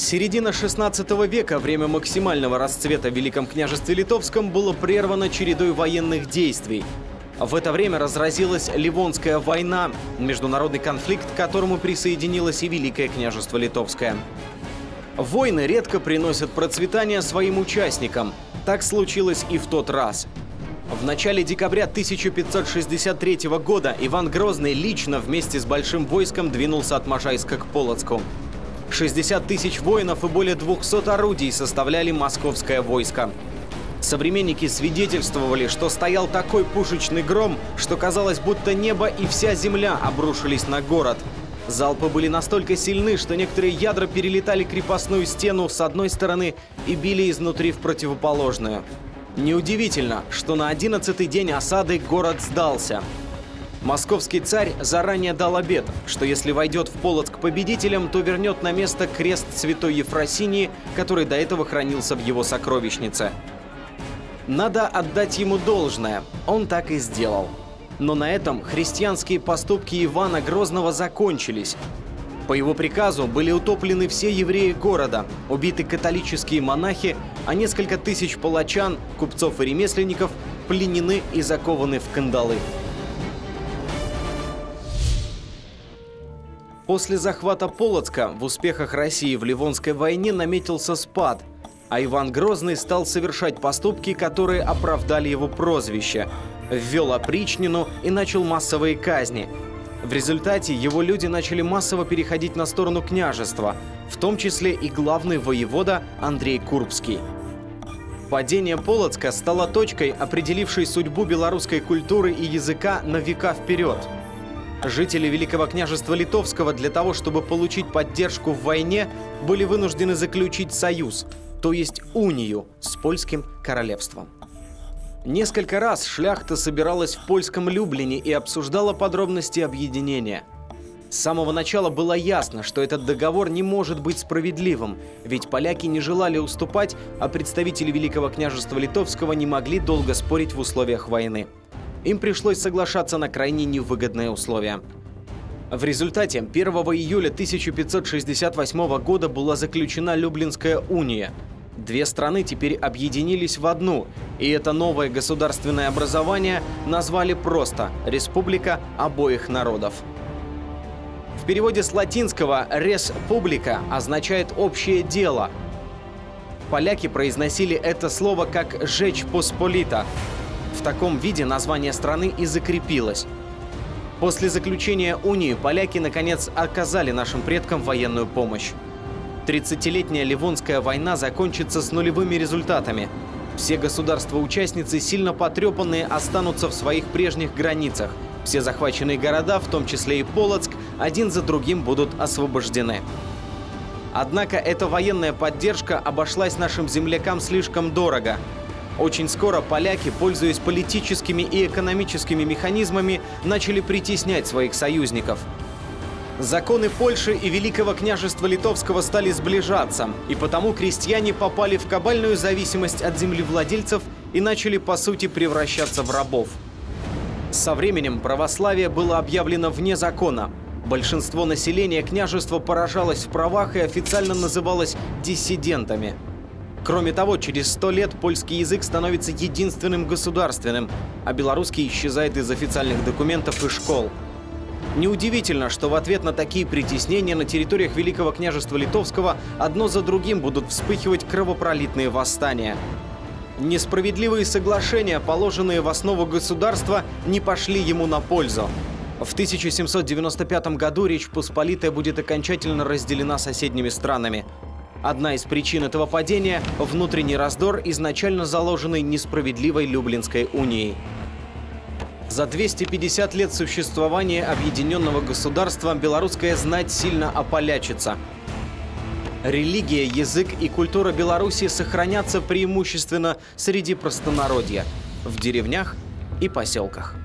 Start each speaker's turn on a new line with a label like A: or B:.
A: Середина 16 века, время максимального расцвета в Великом княжестве Литовском, было прервано чередой военных действий. В это время разразилась Ливонская война, международный конфликт, к которому присоединилось и Великое княжество Литовское. Войны редко приносят процветание своим участникам. Так случилось и в тот раз. В начале декабря 1563 года Иван Грозный лично вместе с большим войском двинулся от Можайска к Полоцку. 60 тысяч воинов и более 200 орудий составляли московское войско. Современники свидетельствовали, что стоял такой пушечный гром, что казалось, будто небо и вся земля обрушились на город. Залпы были настолько сильны, что некоторые ядра перелетали крепостную стену с одной стороны и били изнутри в противоположную. Неудивительно, что на 11-й день осады город сдался – Московский царь заранее дал обет, что если войдет в Полоцк победителем, то вернет на место крест святой Ефросинии, который до этого хранился в его сокровищнице. Надо отдать ему должное, он так и сделал. Но на этом христианские поступки Ивана Грозного закончились. По его приказу были утоплены все евреи города, убиты католические монахи, а несколько тысяч палачан, купцов и ремесленников пленены и закованы в кандалы. После захвата Полоцка в успехах России в Ливонской войне наметился спад, а Иван Грозный стал совершать поступки, которые оправдали его прозвище. Ввел опричнину и начал массовые казни. В результате его люди начали массово переходить на сторону княжества, в том числе и главный воевода Андрей Курбский. Падение Полоцка стало точкой, определившей судьбу белорусской культуры и языка на века вперед – Жители Великого княжества Литовского для того, чтобы получить поддержку в войне, были вынуждены заключить союз, то есть унию с польским королевством. Несколько раз шляхта собиралась в польском Люблине и обсуждала подробности объединения. С самого начала было ясно, что этот договор не может быть справедливым, ведь поляки не желали уступать, а представители Великого княжества Литовского не могли долго спорить в условиях войны им пришлось соглашаться на крайне невыгодные условия. В результате 1 июля 1568 года была заключена Люблинская уния. Две страны теперь объединились в одну, и это новое государственное образование назвали просто «Республика обоих народов». В переводе с латинского «res publica» означает «общее дело». Поляки произносили это слово как «жечь посполита», в таком виде название страны и закрепилось. После заключения унии поляки, наконец, оказали нашим предкам военную помощь. 30-летняя Ливонская война закончится с нулевыми результатами. Все государства-участницы, сильно потрепанные, останутся в своих прежних границах. Все захваченные города, в том числе и Полоцк, один за другим будут освобождены. Однако эта военная поддержка обошлась нашим землякам слишком дорого – очень скоро поляки, пользуясь политическими и экономическими механизмами, начали притеснять своих союзников. Законы Польши и Великого княжества Литовского стали сближаться, и потому крестьяне попали в кабальную зависимость от землевладельцев и начали, по сути, превращаться в рабов. Со временем православие было объявлено вне закона. Большинство населения княжества поражалось в правах и официально называлось диссидентами – Кроме того, через сто лет польский язык становится единственным государственным, а белорусский исчезает из официальных документов и школ. Неудивительно, что в ответ на такие притеснения на территориях Великого княжества Литовского одно за другим будут вспыхивать кровопролитные восстания. Несправедливые соглашения, положенные в основу государства, не пошли ему на пользу. В 1795 году Речь Посполитая будет окончательно разделена соседними странами – Одна из причин этого падения – внутренний раздор, изначально заложенный несправедливой Люблинской унией. За 250 лет существования объединенного государства белорусская знать сильно ополячится. Религия, язык и культура Беларуси сохранятся преимущественно среди простонародья, в деревнях и поселках.